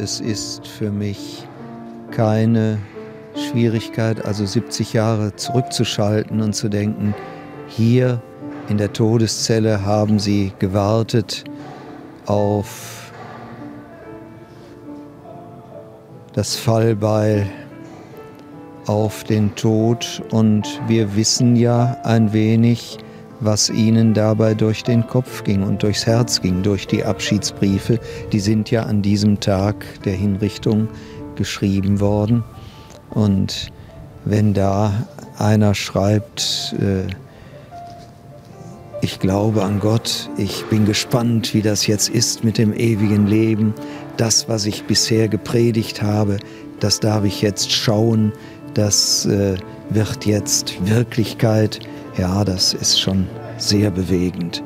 es ist für mich keine Schwierigkeit, also 70 Jahre zurückzuschalten und zu denken, hier in der Todeszelle haben sie gewartet auf das Fallbeil, auf den Tod. Und wir wissen ja ein wenig, was ihnen dabei durch den Kopf ging und durchs Herz ging, durch die Abschiedsbriefe. Die sind ja an diesem Tag der Hinrichtung geschrieben worden. Und wenn da einer schreibt, äh, ich glaube an Gott, ich bin gespannt, wie das jetzt ist mit dem ewigen Leben, das, was ich bisher gepredigt habe, das darf ich jetzt schauen, das äh, wird jetzt Wirklichkeit ja, das ist schon sehr bewegend.